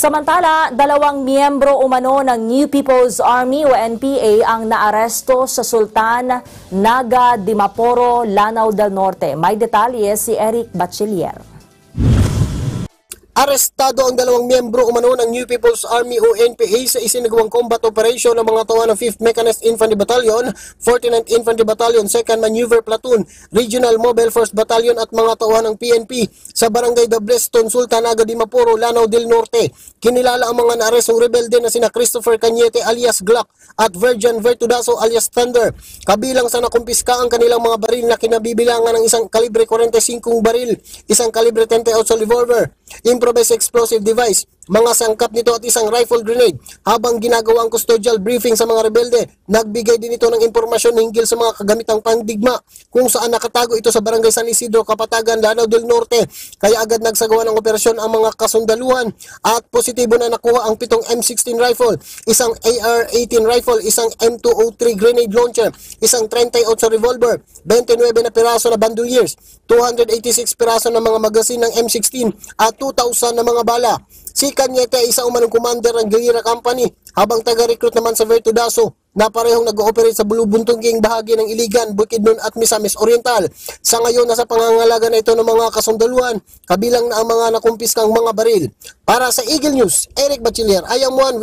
Samantala, dalawang miyembro umano ng New People's Army o NPA ang naaresto sa Sultan Naga Dimaporo, Lanao del Norte. May detalye si Eric Bachelier. Arestado ang dalawang miyembro umano ng New People's Army o NPA sa isinagawang combat operation ng mga tawa ng 5th Mechanized Infantry Battalion, 49th Infantry Battalion, 2nd Maneuver Platoon, Regional Mobile Force Battalion at mga tawa ng PNP sa Barangay Dabreston, Sultanaga di Mapuro, Lanao del Norte. Kinilala ang mga naarestong rebelde na sina Christopher Cañete alias Glock at Virgin Vertudaso alias Thunder. Kabilang sa nakumpiska ang kanilang mga baril na kinabibilangan ng isang kalibre 45 baril, isang kalibre 38 revolver, improvised explosive device, mga sangkap nito at isang rifle grenade. Habang ginagawa ang custodial briefing sa mga rebelde, nagbigay din ito ng impormasyon hinggil sa mga kagamitang pandigma kung saan nakatago ito sa barangay San Isidro, Kapatagan, Lanao del Norte. Kaya agad nagsagawa ng operasyon ang mga kasundaluhan at positibo na nakuha ang pitong M16 rifle, isang AR-18 rifle, isang M203 grenade launcher, isang 38 revolver, 29 na piraso na bandoliers, 286 piraso ng mga magasin ng M16 at 2,000 na mga bala. Si Cañete ay isang umanong commander ng Guerrilla Company habang taga-recruit naman sa Vertudaso na parehong nag-ooperate sa bulubuntungking bahagi ng Iligan, Bukidnon at Misamis Oriental. Sa ngayon, nasa pangangalaga na ito ng mga kasundaluhan, kabilang na ang mga nakumpiskang mga baril. Para sa Eagle News, Eric Bachiller, I am with